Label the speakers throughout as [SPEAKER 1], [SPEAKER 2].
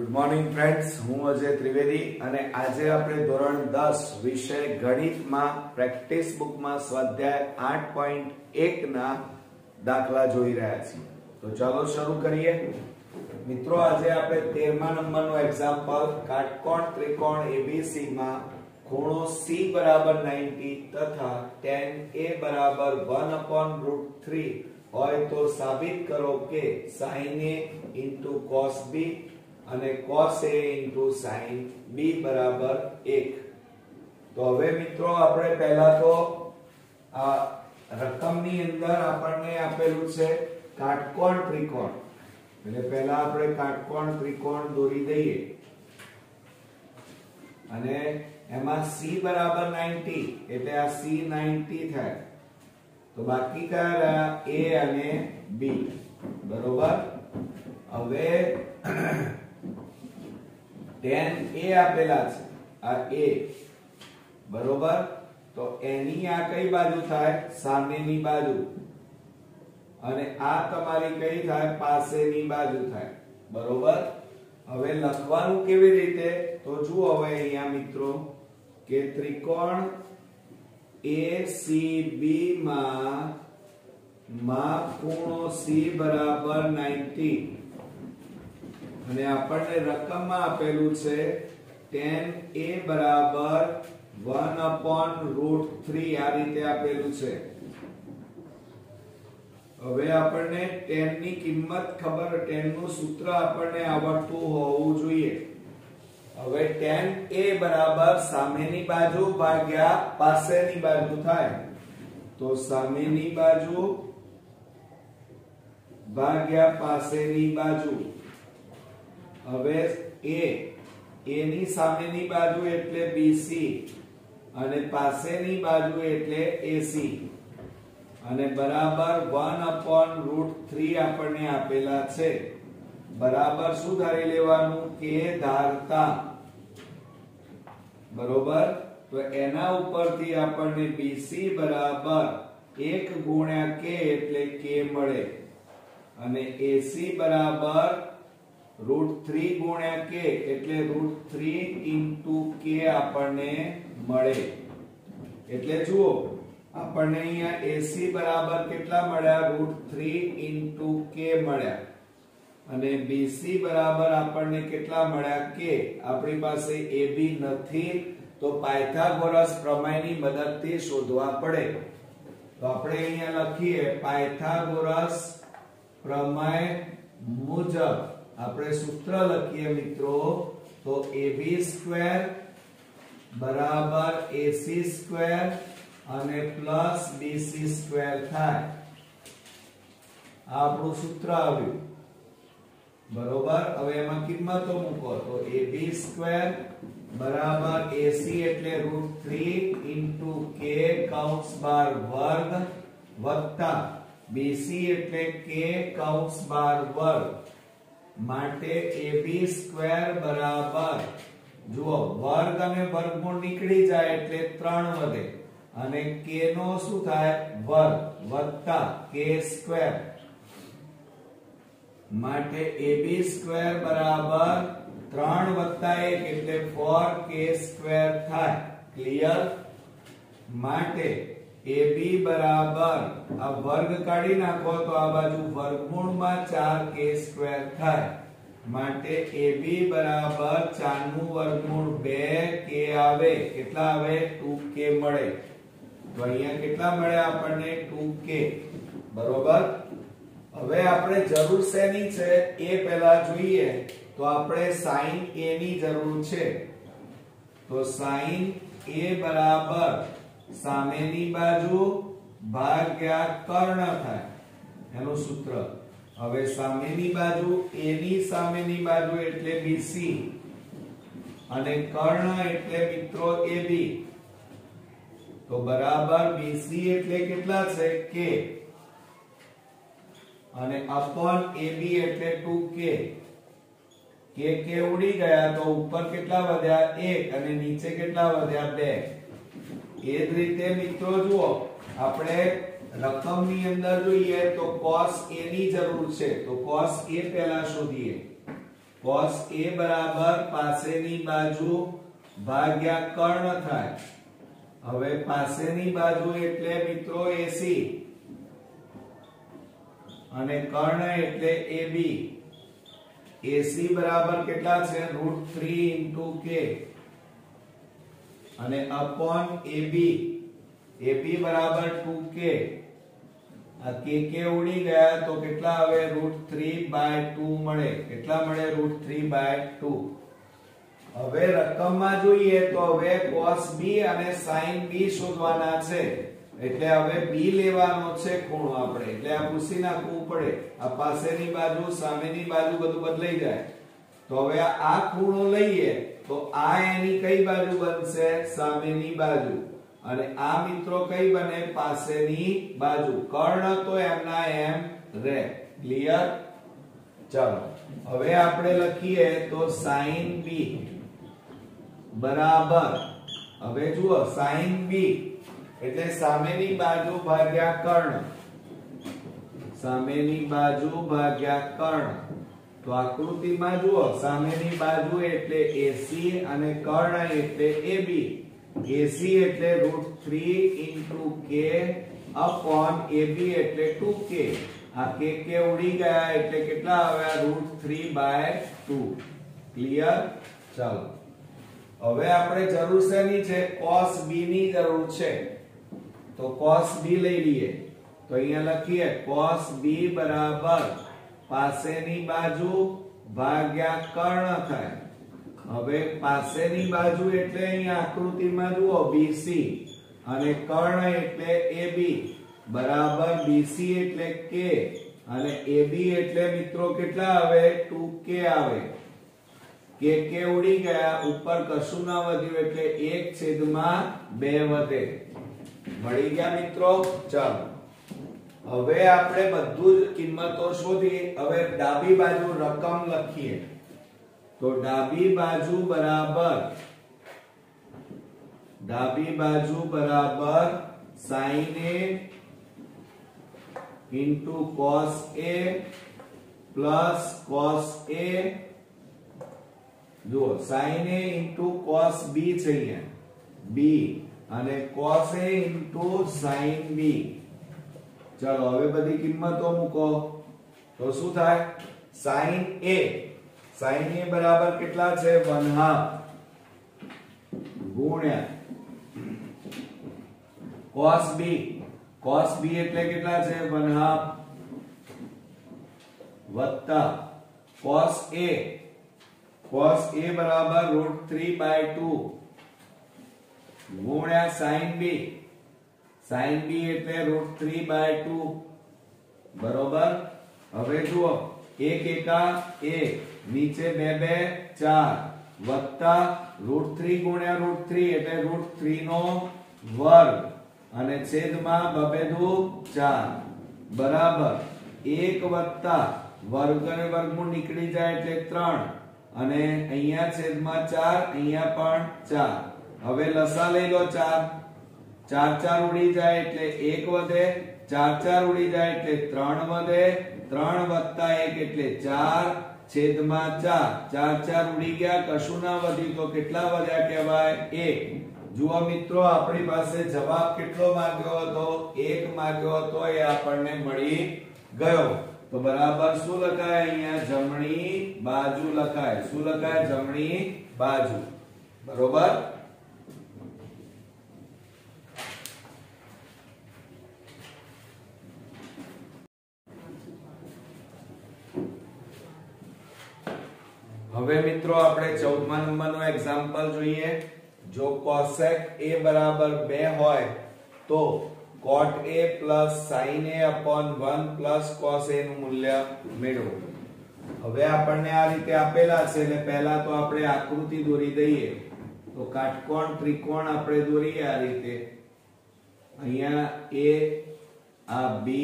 [SPEAKER 1] Good morning friends હું અજય ત્રિવેદી અને આજે આપણે ધોરણ દસ વિષય ગણિતમાં પ્રેક્ટિસ બુકમાં સ્વાધ્યાય આઠ પોઈન્ટ એકના દાખલા જોઈ રહ્યા છીએ. તો ચાલો શરૂ કરીએ. મિત્રો, આજે આપણે 13મા નંબરનો એક્ઝામ્પલ કાટકોણ ત્રિકોણ એબીસીમાં ખૂણો સી બરાબર 90 તથા ટેન એ બરાબર 1/√3 હોય તો સાબિત કરો કે sine A into cos B અને cos A sin B બરાબર 1 તો હવે મિત્રો આપણે પહેલા તો આ રકમની અંદર આપણને આપેલું છે કાટકોણ ત્રિકોણ. એટલે પહેલા આપણે કાટકોણ ત્રિકોણ દોરી દઈએ. અને એમાં C બરાબર 90 એટલે આ C 90 થાય. તો બાકી કયા રહ્યા A અને B? બરોબર? હવે tan A આપેલા છે. આ A. બરોબર? તો એની આ કઈ બાજુ થાય? સામેની બાજુ. અને આ તમારી કઈ થાય? પાસેની બાજુ થાય. બરોબર? હવે લખવાનું કેવી રીતે? તો જુઓ હવે અહીંયા મિત્રો, કે ત્રિકોણ ACB માં માપ ખૂણો C બરાબર 90 અને આપણને રકમમાં આપેલું છે tan A બરાબર 1/√3 આ રીતે આપેલું છે. હવે આપણને tan ની કિંમત ખબર tan નું સૂત્ર આપણને આવડતું હોવું જોઈએ. હવે tan A બરાબર સામેની બાજુ ભાગ્યા પાસેની બાજુ થાય. તો સામેની બાજુ ભાગ્યા પાસેની બાજુ. હવે A A ની સામેની બાજુ એટલે BC અને પાસેની બાજુ એટલે AC અને બરાબર 1/√3 આપણને આપેલા છે. બરાબર શું ધારી લેવાનું? કે ધારતા. બરોબર? તો એના ઉપરથી આપણને BC બરાબર 1 ગુણ્યા k એટલે k મળે. અને AC બરાબર √3 ગુણ્યા કે એટલે રૂટ થ્રી ઇન્ટુ કે આપણને મળે. એટલે જુઓ, આપણને અહીંયા એસી બરાબર કેટલા મળ્યા? રૂટ થ્રી ઇન્ટુ કે મળ્યા. અને બીસી બરાબર આપણને કેટલા મળ્યા? કે આપણી પાસે AB નથી, તો પાયથાગોરસ પ્રમેયની મદદથી શોધવા પડે. તો આપણે અહીંયા લખીએ, પાયથાગોરસ પ્રમેય મુજબ. આપણે સૂત્ર લખીએ મિત્રો, તો AB સ્ક્વેર બરાબર AC સ્ક્વેર અને પ્લસ BC સ્ક્વેર થાય. આપણું સૂત્ર આવ્યું. બરોબર? હવે એમાં કિંમતો મૂકો. તો AB સ્ક્વેર બરાબર AC એટલે √3 k કૌંસ બાર વર્ગ વત્તા BC એટલે k કૌંસ બાર વર્ગ. માટે AB સ્ક્વેર બરાબર. જુઓ, વર્ગ અને વર્ગમૂળ નીકળી જાય એટલે 3 વધે. અને k નો શું થાય? વર્ગ વત્તા k સ્ક્વેર માટે AB સ્ક્વેર બરાબર 3 1 એટલે 4k સ્ક્વેર થાય. ક્લિયર માટે AB બરાબર. આ વર્ગ કાઢી નાખો તો આ બાજુ વર્ગમૂળમાં 4k સ્ક્વેર થાય. માટે AB બરાબર 4 નું વર્ગમૂળ 2k આવે. કેટલા આવે? 2k મળે. તો અહીંયા કેટલા મળ્યા આપણને? 2k બરોબર? હવે આપણે જરૂર શેની છે? એ પહેલા જોઈએ. તો આપણે sin a ની જરૂર છે. તો sin a બરાબર સામેની બાજુ ભાગ્યા કર્ણ થાય. એનું સૂત્ર. હવે સામેની બાજુ એની સામેની બાજુ એટલે બીસી અને કર્ણ એટલે મિત્રો AB તો બરાબર બીસી એટલે કેટલા છે? કે. અને અપોન બી એટલે 2k કે. કે ઉડી ગયા તો ઉપર કેટલા વધ્યા? 1 અને નીચે કેટલા વધ્યા? 2 એ જ રીતે મિત્રો જુઓ, આપણે રકમની અંદર જોઈએ તો cos a ની જરૂર છે. તો cos a પહેલા શોધીએ. cos a બરાબર પાસેની બાજુ ભાગ્યા કર્ણ થાય. હવે પાસેની બાજુ એટલે મિત્રો AC અને કર્ણ એટલે AB AC બરાબર કેટલા છે? √3 k અને અપોન AB AB બરાબર 2k આ kk ઉડી ગયા તો કેટલા આવે √3 બાય 2 મળે? કેટલા મળે √3 બાય 2 હવે રકમમાં જોઈએ તો હવે cos b અને sin b શોધવાના છે. એટલે હવે b લેવાનો છે ખૂણો આપણે. એટલે આ ભૂસી નાખવું પડે. આ પાસેની બાજુ, સામેની બાજુ બધું બદલાઈ જાય. તો હવે આ ખૂણો લઈએ, તો આ એની કઈ બાજુ બનશે? સામેની બાજુ. અને આ મિત્રો કઈ બને? પાસેની બાજુ. કર્ણ તો એમના એમ રે ક્લિયર ચાલો. હવે આપણે લખીએ તો sin b. બરાબર. હવે જુઓ, sin b એટલે સામેની બાજુ ભાગ્યા કર્ણ. સામેની બાજુ ભાગ્યા કર્ણ. તો આકૃતિમાં જુઓ સામેની બાજુ એટલે એસી અને કર્ણ એટલે એબી એસી એટલે root three into K upon AB એટલે ટુ કે આ કે કે ઉડી ગયા એટલે કેટલા આવ્યા root three by two clear ચાલો. હવે આપણે જરૂર શેની છે? કોસ બી ની જરૂર છે. તો કોસ બી લઈ લઈએ. તો અહીંયા લખીએ કોસ બી બરાબર પાસેની બાજુ ભાગ્યા કર્ણ થાય. હવે પાસેની બાજુ એટલે અહીંયા આકૃતિમાં જુઓ બીસી અને કર્ણ એટલે AB બરાબર બીસી એટલે કે અને AB એટલે મિત્રો કેટલા આવે? 2K આવે. કે કે ઉડી ગયા, ઉપર કશું ના વધ્યું એટલે એક છેદમાં બે વધે. મળી ગયા મિત્રો? ચાલો. હવે આપણે બધું જ કિંમતો શોધી હવે ડાબી બાજુ રકમ લખીએ. તો ડાબી બાજુ બરાબર, ડાબી બાજુ બરાબર sin a into cos a plus cos a જુઓ sin a into cos b છે અહીંયા. b અને cos a into sin b ચાલો, હવે બધી કિંમતો મૂકો. તો શું થાય? sin a sin a બરાબર કેટલા છે? 1 હાફ. ગુણ્યા. cos b cos b એટલે કેટલા છે? 1 હાફ. વત્તા. cos a cos a બરાબર √3 બાય 2 ગુણ્યા sin b sin b એટલે √3 બાય 2 બરોબર? હવે જુઓ. એક એકા એક નીચે બે બે ચાર, વત્તા √3 ગુણ્યા √3 એટલે √3 નો વર્ગ. અને છેદમાં બબે ચાર. 4 બરાબર. 1 વત્તા વર્ગ અને વર્ગમૂળ નીકળી જાય એટલે 3 અને અહીંયા છેદમાં 4 અહીંયા પણ 4 હવે લસા લઈ લો 4 ચાર ચાર ઉડી જાય એટલે એક વધે, ચાર ચાર ઉડી જાય એટલે ત્રણ વધે, ત્રણ વત્તા એક એટલે ચાર છેદમાં ચાર. ચાર ચાર ઉડી ગયા, કશું ના વધ્યું તો કેટલા વધ્યા કહેવાય? એક. જુઓ મિત્રો, આપણી પાસે જવાબ કેટલો માંગ્યો હતો? એક માંગ્યો હતો, એ આપણને મળી ગયો. તો બરાબર શું લખાય અહીંયા? જમણી બાજુ લખાય. શું લખાય? જમણી બાજુ. બરોબર? હવે મિત્રો આપણે 14મા નંબરનો એક્ઝામ્પલ જોઈએ. જો cosec a બરાબર 2 હોય, તો cot a sin a 1 cos a નું મૂલ્ય મેળવો. હવે આપણને આ રીતે આપેલા છે, એટલે પહેલા તો આપણે આકૃતિ દોરી દઈએ. તો કાટકોણ, ત્રિકોણ આપણે દોરીએ આ રીતે. અહીંયા a, આ b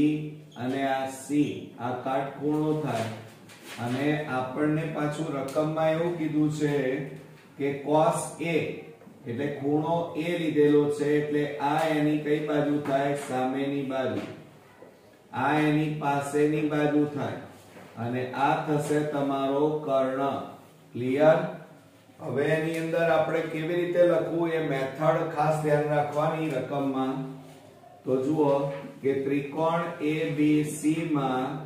[SPEAKER 1] અને આ c, આ કાટકોણો થાય. અને આપણને પાછું રકમમાં એવું કીધું છે કે cos a, એટલે ખૂણો a લીધેલો છે, એટલે આ એની કઈ બાજુ થાય? સામેની બાજુ. આ એની પાસેની બાજુ થાય. અને આ થશે તમારો કર્ણ. ક્લિયર હવે એની અંદર આપણે કેવી રીતે લખવું એ મેથડ ખાસ ધ્યાન રાખવાની રકમમાં. તો જુઓ કે ત્રિકોણ એ બી સી માં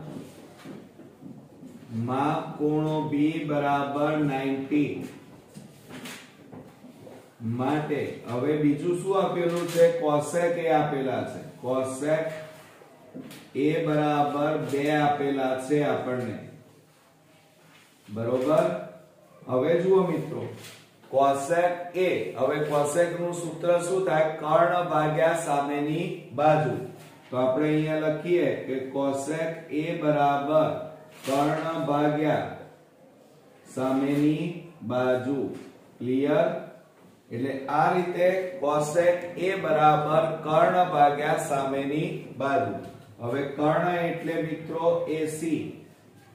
[SPEAKER 1] માપ કોણો બી બરાબર 90 માટે હવે બીજું શું આપેલું છે? કોસેક એ આપેલા છે. કોસેક એ બરાબર 2 આપેલા છે આપણને. બરોબર? હવે જુઓ મિત્રો. કોસેક એ હવે કોસેકનું સૂત્ર શું થાય? કર્ણ ભાગ્યા સામેની બાજુ. તો આપણે અહીંયા લખીએ કે કોસેક એ બરાબર કર્ણ ભાગ્યા સામેની બાજુ. ક્લિયર એટલે આ રીતે કોસેક એ બરાબર કર્ણ ભાગ્યા સામેની બાજુ. હવે કર્ણ એટલે મિત્રો એસી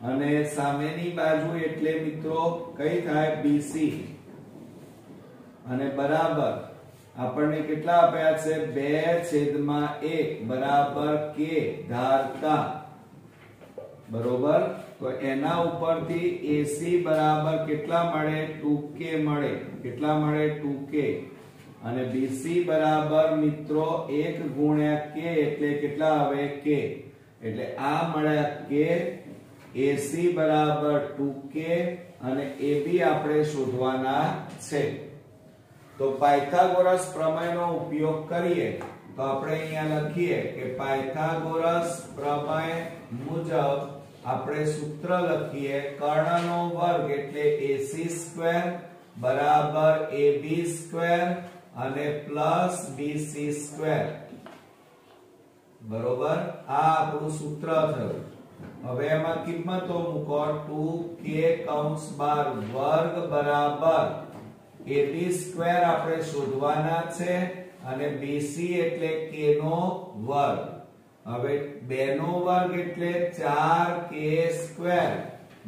[SPEAKER 1] અને સામેની બાજુ એટલે મિત્રો કઈ થાય? બીસી અને બરાબર. આપણને કેટલા આપ્યા છે? બે છેદમાં એક. બરાબર કે? ધારતા. બરોબર? તો એના ઉપરથી એસી બરાબર કેટલા મળે? 2k મળે. કેટલા મળે? 2k અને બીસી બરાબર મિત્રો એક ગુણ્યા કે એટલે કેટલા આવે? કે એટલે આ મળ્યા કે એસી બરાબર 2k અને એ બી આપણે શોધવાના છે. તો પાયથાગોરસ પ્રમેયનો ઉપયોગ કરીએ તો આપણે અહીંયા લખીએ કે પાયથાગોરસ પ્રમેય મુજબ આપણે સૂત્ર લખીએ, કર્ણનો વર્ગ એટલે AC સ્ક્વેર બરાબર AB સ્ક્વેર અને પ્લસ BC સ્ક્વેર બરોબર? આ આપણું સૂત્ર થયું. હવે એમાં કિંમતો મૂકો. 2k કૌંસ બાર વર્ગ બરાબર AB સ્ક્વેર આપણે શોધવાના છે અને BC એટલે k નો વર્ગ. હવે 2 નો વર્ગ એટલે 4k સ્ક્વેર,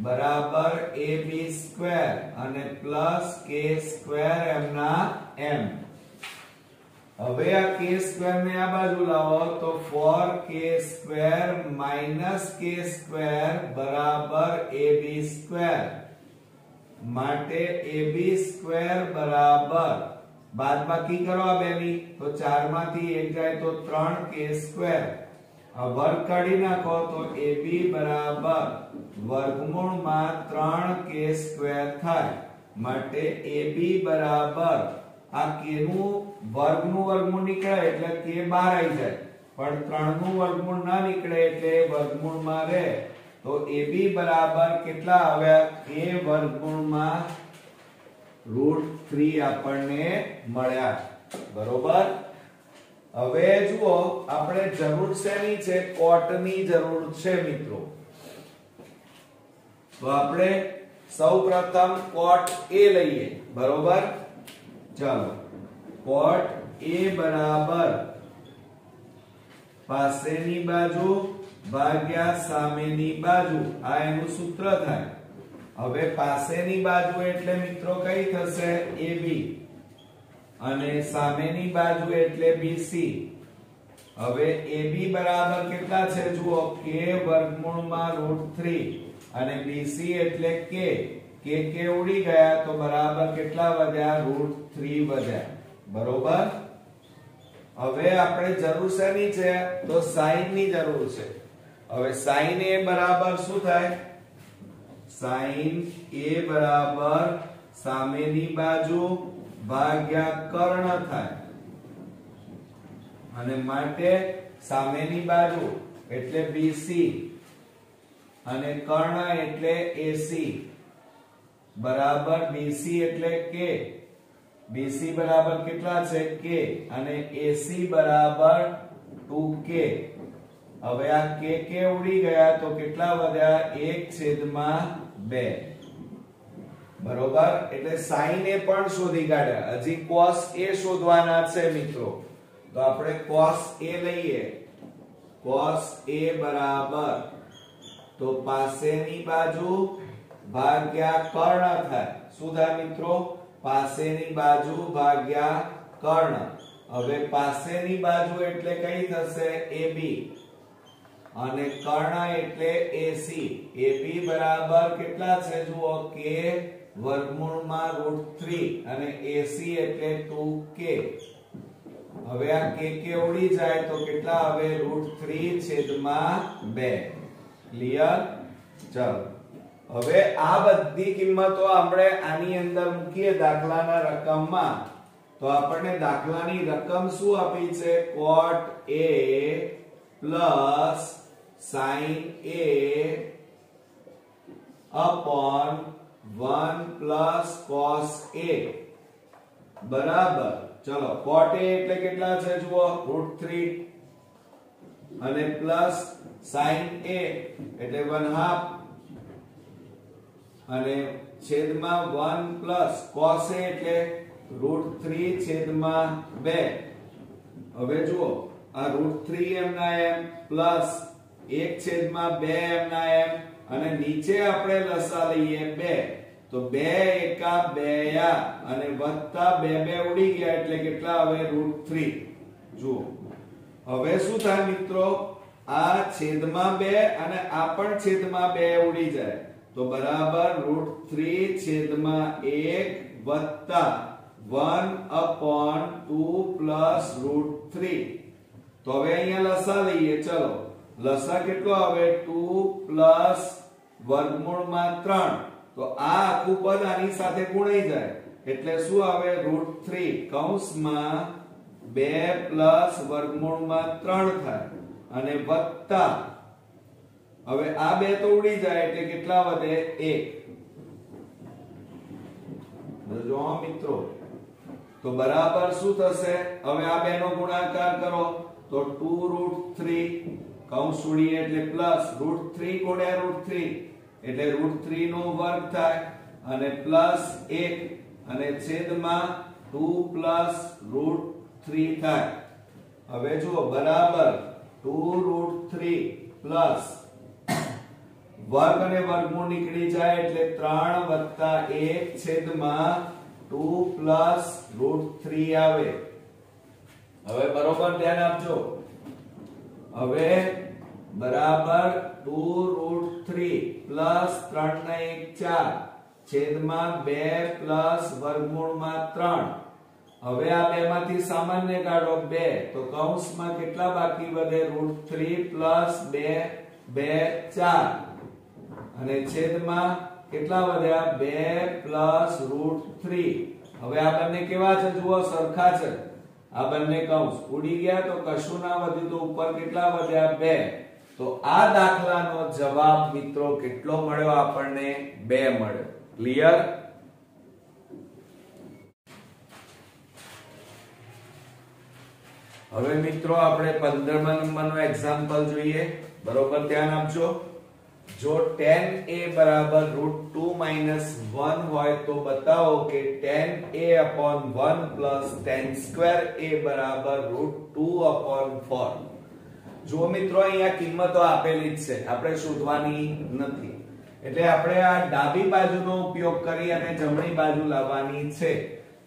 [SPEAKER 1] બરાબર AB સ્ક્વેર અને પ્લસ કે સ્ક્વેર એમના એમ. હવે આ કે સ્ક્વેર ને આ બાજુ લાવો તો 4k square minus K square બરાબર ab સ્ક્વેર. માટે ab સ્ક્વેર બરાબર. બાદબાકી કરો આ બેની. તો 4 માંથી 1 જાય તો 3k સ્ક્વેર. આ વર્ગ કાઢી નાખો તો ab બરાબર વર્ગમૂળમાં 3k સ્ક્વેર થાય. માટે ab બરાબર. આ k નું વર્ગનું વર્ગમૂળ નીકળે એટલે k બહાર આવી જાય. પણ 3 નું વર્ગમૂળ ના નીકળે એટલે વર્ગમૂળમાં રહે. તો ab બરાબર કેટલા આવ્યા? k વર્ગમૂળમાં √3 આપણને મળ્યા. બરોબર? હવે જુઓ, આપણે જરૂર શેની છે? કોટની જરૂર છે, મિત્રો. તો આપણે સૌપ્રથમ કોટ એ લઈએ. બરોબર? ચાલો. કોટ એ બરાબર પાસેની બાજુ, ભાગ્યા સામેની બાજુ. આ એનું સૂત્ર થાય. હવે પાસેની બાજુ એટલે, મિત્રો, કઈ થશે? AB અને સામેની બાજુ એટલે BC હવે AB બરાબર કેટલા છે? જુઓ, k વર્ગમૂળમાં √3 અને BC એટલે k. કે કે ઉડી ગયા તો બરાબર કેટલા વધ્યા? √3 વધ્યા. બરોબર? હવે આપણે જરૂર શેની છે? તો સાઈનની જરૂર છે. હવે સાઈન એ બરાબર શું થાય? સાઈન એ બરાબર સામેની બાજુ ભાગ્યા કર્ણ થાય. અને માટે સામેની બાજુ એટલે બીસી અને કર્ણ એટલે એસી બરાબર બીસી એટલે કે બીસી બરાબર કેટલા છે? કે અને એસી બરાબર ટુ કે હવે આ કે કે ઉડી ગયા તો કેટલા વધ્યા? એક છેદમાં 2 બરોબર? એટલે સાઈન એ પણ શોધી કાઢ્યા. હજી કોસ એ શોધવાના છે મિત્રો. તો આપણે કોસ એ લઈએ. કોસ એ બરાબર. તો પાસેની બાજુ ભાગ્યા કર્ણ થાય. શું થાય મિત્રો? પાસેની બાજુ ભાગ્યા કર્ણ. હવે પાસેની બાજુ એટલે કઈ થશે? AB અને કર્ણ એટલે એસી એબી બરાબર કેટલા છે? જુઓ કે વર્ગમૂળમાં રૂટ થ્રી અને હવે આ કે કે ઉડી જાય તો કેટલા આવે? રૂટ છેદમાં બે. ક્લિયર ચાલો. હવે આ બધી કિંમતો આપણે આની અંદર મૂકીએ દાખલાના રકમમાં. તો આપણને દાખલાની રકમ શું આપી છે? cot a plus sin a upon 1 plus cos A બરાબર. ચલો કોટ એ એટલે કેટલા છે જુઓ? √3 અને પ્લસ સાઈન એ એટલે વન હાફ અને છેદમાં વન પ્લસ કોસ એ એટલે √3 છેદમાં બે. હવે જુઓ, આ √3 એમ એમના એમ પ્લસ એક છેદમાં 2 એમ ના એમ. અને નીચે આપણે લસા લઈએ બે. તો બે એકા 2 યા અને વત્તા 2 2 ઉડી ગયા એટલે કેટલા હવે રૂટ થ્રી જુઓ. હવે શું થાય મિત્રો? આ છેદમાં બે અને આ પણ છેદમાં બે ઉડી જાય. તો બરાબર રૂટ થ્રી છેદમાં એક વત્તા 1 upon 2 plus √3 તો હવે અહીંયા લસા લઈએ. ચલો. લસા કેટલો આવે? ટુ પ્લસ વર્ગમૂળમાં ત્રણ. તો આ આખું પદ આની સાથે ગુણાઈ જાય. એટલે શું આવે? √3 કૌંસમાં બે પ્લસ વર્ગમૂળમાં ત્રણ થાય. અને વત્તા. હવે આ બે તો ઉડી જાય એટલે કેટલા વધે? એક. જો મિત્રો, તો બરાબર શું થશે? હવે આ બે નો ગુણાકાર કરો. તો ટુ રૂટ 3 કૌંસ ઉડીએ એટલે પ્લસ રૂટ 3 ગુણ્યા રૂટ થ્રી? એટલે રૂટ થ્રી નો વર્ગ થાય અને પ્લસ 1 અને છેદમાં 2 પ્લસ રૂટ થ્રી થાય. હવે જુઓ, બરાબર 2 રૂટ થ્રી પ્લસ વર્ગ અને વર્ગમૂળ નીકળી જાય એટલે 3 વત્તા 1 છેદમાં 2 પ્લસ રૂટ થ્રી આવે. હવે બરોબર ધ્યાન આપજો. હવે બરાબર ટુ રૂટ થ્રી પ્લસ ત્રણ ને 1 4 છેદમાં બે પ્લસ વર્ગમૂળમાં ત્રણ. હવે આ બે માંથી સામાન્ય કાઢો બે. તો કૌંસમાં કેટલા બાકી વધે? રૂટ થ્રી પ્લસ 2 2 4 અને છેદમાં કેટલા વધ્યા બે પ્લસ રૂટ થ્રી. હવે આ બંને કેવા છે? જુઓ સરખા છે. આ બંને કૌંસ ઉડી ગયા તો કશું ના વધ્યું તો ઉપર કેટલા વધ્યા બે. તો આ દાખલાનો જવાબ મિત્રો કેટલો મળ્યો આપણને? બે મળ્યો. ક્લિયર હવે મિત્રો આપણે 15મા નંબરનો એક્ઝામ્પલ જોઈએ. બરોબર ધ્યાન આપજો. જો tan a બરાબર √2 1 હોય તો બતાવો કે tan a 1 tan square a બરાબર √2 4 જો મિત્રો, અહીંયા કિંમતો આપેલી જ છે. આપણે શોધવાની નથી. એટલે આપણે આ ડાબી બાજુનો ઉપયોગ કરી અને જમણી બાજુ લાવવાની છે.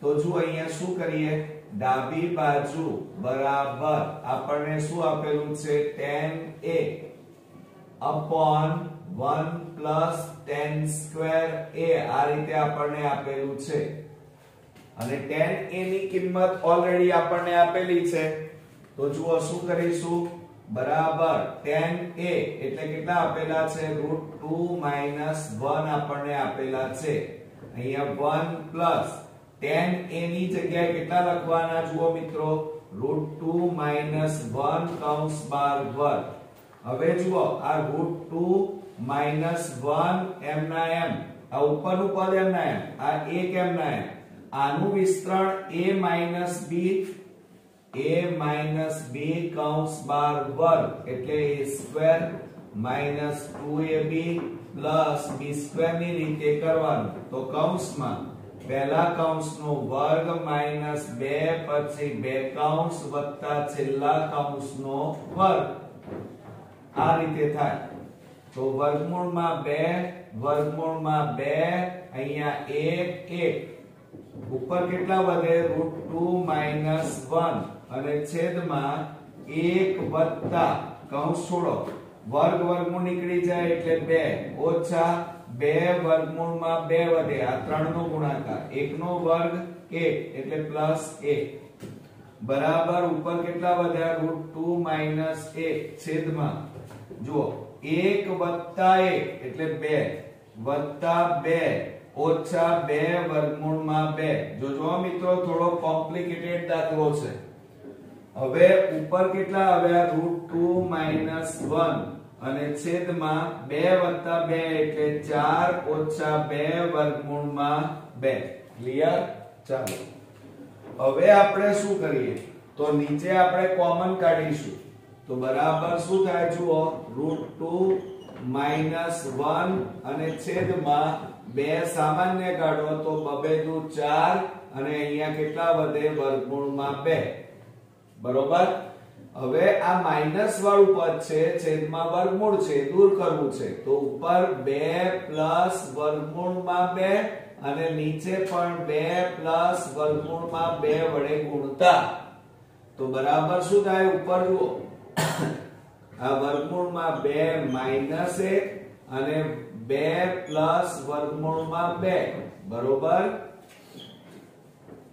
[SPEAKER 1] તો જો અહીંયા શું કરીએ? ડાબી બાજુ બરાબર આપણને શું આપેલું છે? tan a upon 1 plus tan square a આ રીતે આપણને આપેલું છે. અને ટેન a ની કિંમત ઓલરેડી આપણને આપેલી છે. તો જુઓ શું કરીશું? બરાબર, ટેન a એટલે કેટલા આપેલા છે? √2 1 આપણને આપેલા છે. અહીંયા વન પ્લસ ટેન a ની જગ્યાએ કેટલા લખવાના? જુઓ મિત્રો √2 1 કૌંસ બાર વર્ગ. હવે જુઓ, આ √2 1 એમ ના એમ આ ઉપરનું પદ એમ ના એમ આ 1 એમ ના એમ આનું વિસ્તરણ a b a b કૌંસ બાર વર્ગ, એટલે a square minus 2ab plus b સ્ક્વેરની રીતે કરવાનું. તો કૌંસમાં પહેલા કૌંસનો વર્ગ માઇનસ 2 પછી બે કૌંસ વત્તા છેલ્લા કૌંસનો વર્ગ. આ રીતે થાય. તો વર્ગમૂળમાં બે વર્ગમૂળમાં બે, અહીંયા 1 1 ઉપર કેટલા વધે? √2 1 અને છેદમાં એક વત્તા. કૌંસ છોડો. વર્ગ વર્ગમૂળ નીકળી જાય એટલે બે. ઓછા બે વર્ગમૂળમાં બે વધે. આ ત્રણ નો ગુણાકાર. એક નો વર્ગ એક એટલે પ્લસ એક. બરાબર ઉપર કેટલા વધ્યા? રૂટ ટુ માઇનસ એક. છેદમાં જુઓ, એક વત્તા એક એટલે બે, વત્તા બે ઓછા બે વર્ગમૂળમાં બે. જોજો મિત્રો, થોડો કોમ્પ્લિકેટેડ દાખલો છે. હવે ઉપર કેટલા આવ્યા? Root two minus one. અને છેદમાં બે વત્તા બે એટલે ચાર ઓછા બે વર્ગમૂળમાં બે. ક્લિયર ચાલો. હવે આપણે શું કરીએ? તો નીચે આપણે કોમન કાઢીશું. તો બરાબર શું થાય જુઓ? રૂટ ટુ માઇનસ વન અને છેદમાં બે સામાન્ય કાઢો તો બબે દુ ચાર અને અહીંયા કેટલા વધે? વર્ગમૂળમાં બે. બરોબર? હવે આ માઇનસ વાળું પદ છે, છેદમાં વર્ગમૂળ છે, દૂર કરવું છે. તો ઉપર 2 પ્લસ વર્ગમૂળમાં 2 અને નીચે પણ 2 પ્લસ વર્ગમૂળમાં 2 વડે ગુણતા. તો બરાબર શું થાય? ઉપર જુઓ. આ વર્ગમૂળમાં બે માઇનસ એક અને બે પ્લસ વર્ગમૂળમાં બે. બરોબર?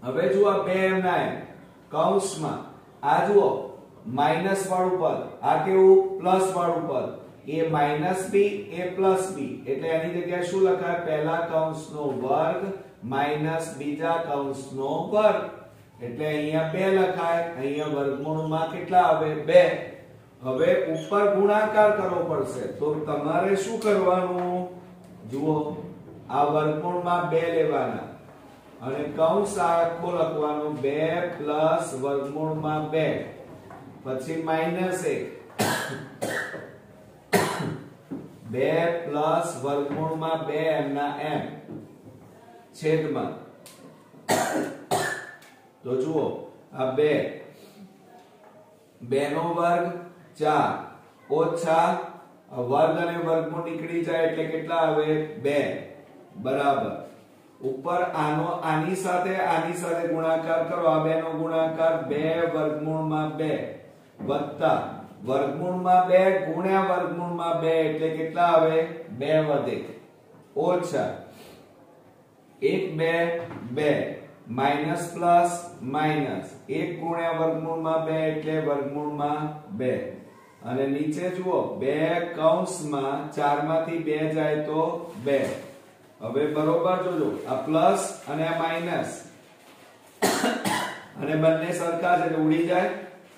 [SPEAKER 1] હવે જુઓ બે એમ ના એમ કૌંસમાં. આ જુઓ. માઇનસ વાળું પદ. આ કેવું? પ્લસ વાળું પદ. A minus B, A plus B. એટલે એની જગ્યાએ શું લખાય? પહેલા કૌંસનો વર્ગ માઇનસ બીજા કૌંસનો વર્ગ. એટલે અહીંયા બે લખાય. અહીંયા વર્ગમૂળમાં કેટલા આવે? બે. હવે ઉપર ગુણાકાર કરવો પડશે. તો તમારે શું કરવાનું? જુઓ, આ વર્ગમૂળમાં બે લેવાના. અને કૌંસ આખો લખવાનો બે પ્લસ વર્ગમૂળમાં બે. પછી માઇનસ 1 2 પ્લસ વર્ગમૂળમાં બે એમના એમ. છેદમાં. તો જુઓ, આ 2 2 નો વર્ગ 4 ઓછા વર્ગ અને વર્ગમૂળ નીકળી જાય એટલે કેટલા આવે? 2 બરાબર. ઉપર આનો આની સાથે આની સાથે ગુણાકાર કરો. આ બે નો ગુણાકાર 2 વર્ગમૂળમાં 2 વત્તા. વર્ગમૂળમાં 2 ગુણ્યા વર્ગમૂળમાં 2 એટલે કેટલા આવે? 2 વધે. ઓછા. 1 2 2 માઇનસ પ્લસ માઇનસ 1 ગુણ્યા વર્ગમૂળમાં 2 એટલે વર્ગમૂળમાં 2 અને નીચે જુઓ, બે કૌંસમાં ચારમાંથી બે જાય તો બે. હવે બરોબર જોજો, આ પ્લસ અને આ માઇનસ અને બંને સરખા છે ઉડી જાય.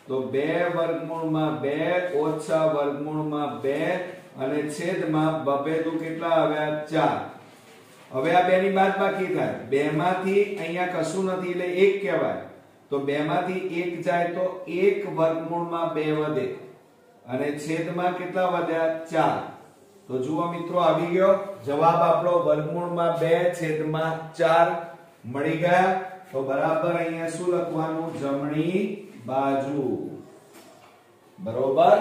[SPEAKER 1] તો બે વર્ગમૂળમાં બે, ઓછા વર્ગમૂળમાં બે, અને છેદમાં બબે દુ કેટલા આવ્યા? ચાર. હવે આ બેની બાદબાકી થાય. બે માંથી અહીંયા કશું નથી એટલે એક કહેવાય. તો બે માંથી એક જાય તો એક વર્ગમૂળમાં બે વધે. અને છેદમાં કેટલા વધ્યા? ચાર. તો જુઓ મિત્રો, આવી ગયો. જવાબ આપણો વર્ગમૂળમાં બે, છેદમાં ચાર મળી ગયા. તો બરાબર અહીંયા શું લખવાનું? જમણી બાજુ. બરોબર?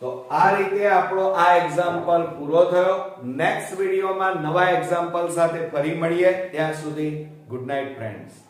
[SPEAKER 1] તો આ રીતે આપણો આ એક્ઝામ્પલ પૂરો થયો. નેક્સ્ટ વિડીયોમાં નવા એક્ઝામ્પલ સાથે ફરી મળીએ. ત્યાં સુધી ગુડ નાઇટ ફ્રેન્ડ્સ